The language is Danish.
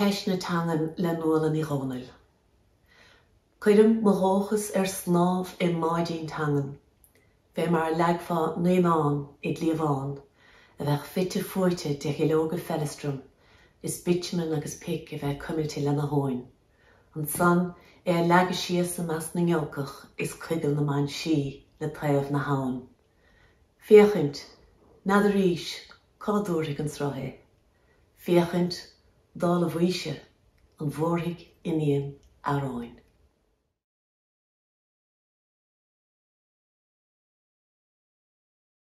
Ceis na tangan le nuala í rónail. Cuidim marthchas ar snámh i maidín tangan. Bhé mar leagfá néán i dlíomháin, a bheith fitte fuirte de heológa felistrum is bitman agus pic a bheith cumiltí lena háin. An san é leaga sios sa meas na ngeolcach is cuigal na main si le taobh na háin. Fiachint, nad a ríis, cáúirigh an sráthe. Fiachint, dá a bhuiise, an bhórthaigh iníon aráin.